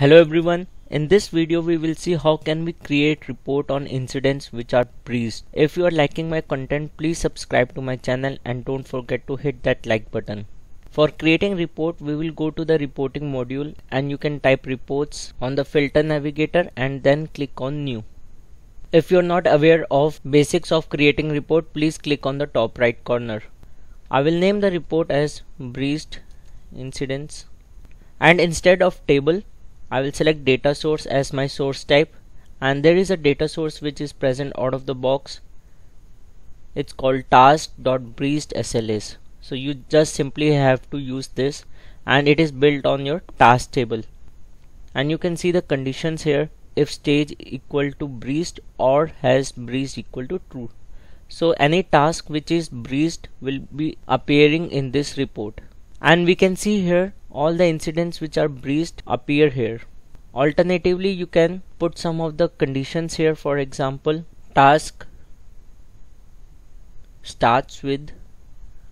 Hello everyone. In this video we will see how can we create report on incidents which are breached. If you are liking my content please subscribe to my channel and don't forget to hit that like button. For creating report we will go to the reporting module and you can type reports on the filter navigator and then click on new. If you are not aware of basics of creating report please click on the top right corner. I will name the report as breached incidents and instead of table I will select data source as my source type and there is a data source which is present out of the box. It's called task.breached SLAs so you just simply have to use this and it is built on your task table. And you can see the conditions here if stage equal to breached or has breached equal to true. So any task which is breached will be appearing in this report. And we can see here all the incidents which are breached appear here. Alternatively you can put some of the conditions here. For example task starts with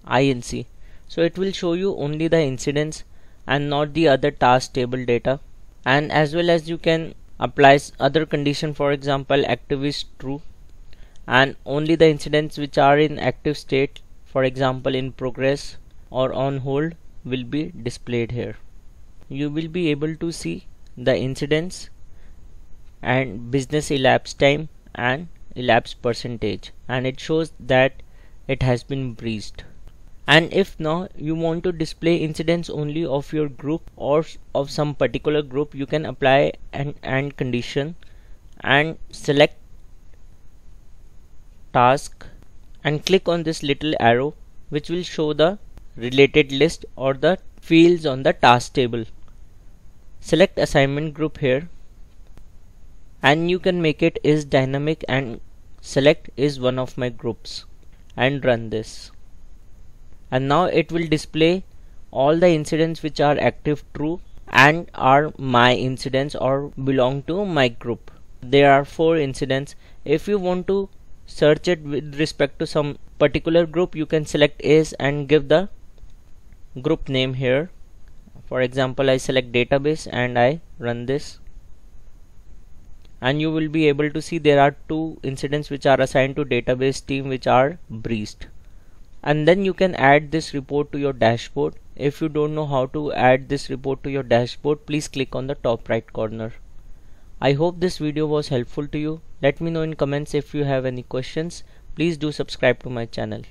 inc so it will show you only the incidents and not the other task table data. And as well as you can apply other condition for example active is true. And only the incidents which are in active state for example in progress or on hold will be displayed here. You will be able to see the incidents and business elapsed time and elapsed percentage and it shows that it has been breached. And if now you want to display incidents only of your group or of some particular group you can apply an and condition and select task and click on this little arrow which will show the related list or the fields on the task table. Select assignment group here and you can make it is dynamic and select is one of my groups and run this. And now it will display all the incidents which are active true and are my incidents or belong to my group. There are four incidents. If you want to search it with respect to some particular group you can select is and give the group name here. For example I select database and I run this. And you will be able to see there are two incidents which are assigned to database team which are breached and then you can add this report to your dashboard. If you don't know how to add this report to your dashboard please click on the top right corner. I hope this video was helpful to you. Let me know in comments if you have any questions. Please do subscribe to my channel